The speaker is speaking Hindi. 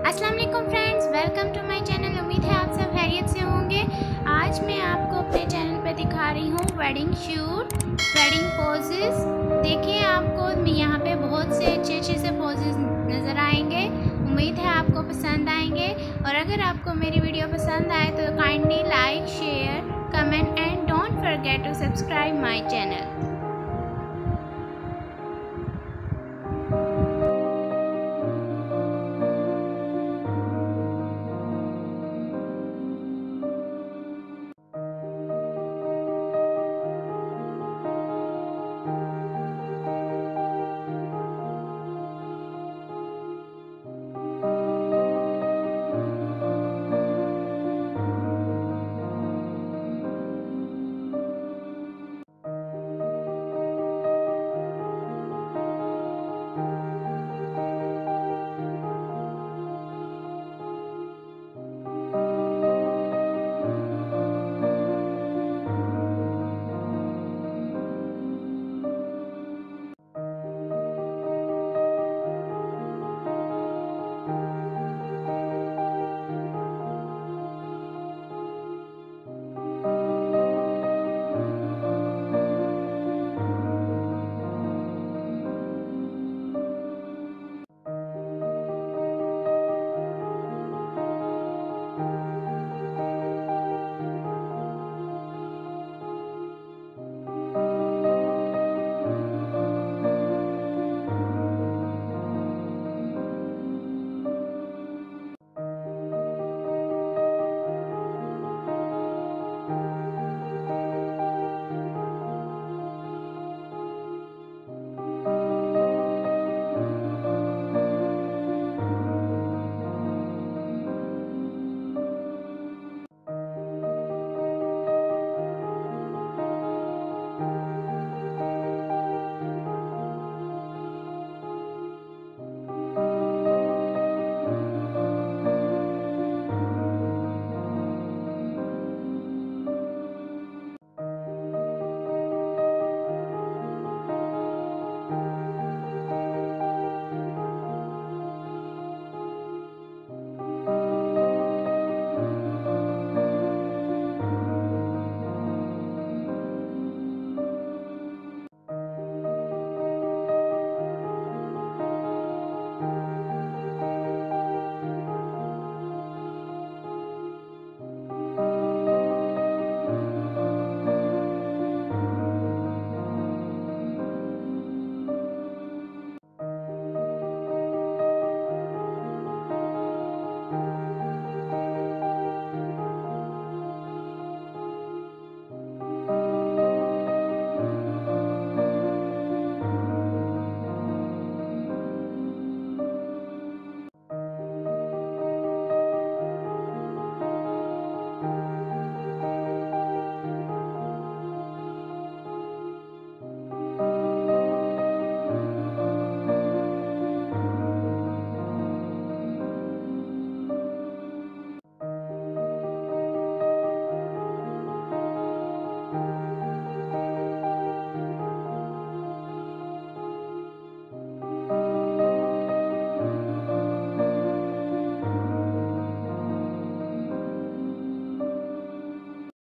अस्सलाम वालेकुम friends welcome to my channel उम्मीद है आप सब खैरियत से होंगे। आज मैं आपको अपने चैनल पर दिखा रही हूँ वेडिंग शूट वेडिंग पोजेस देखिए आपको यहाँ पे बहुत से अच्छे अच्छे से पोजेस नज़र आएँगे। उम्मीद है आपको पसंद आएँगे। और अगर आपको मेरी वीडियो पसंद आए तो kindly like share comment and don't forget to subscribe my channel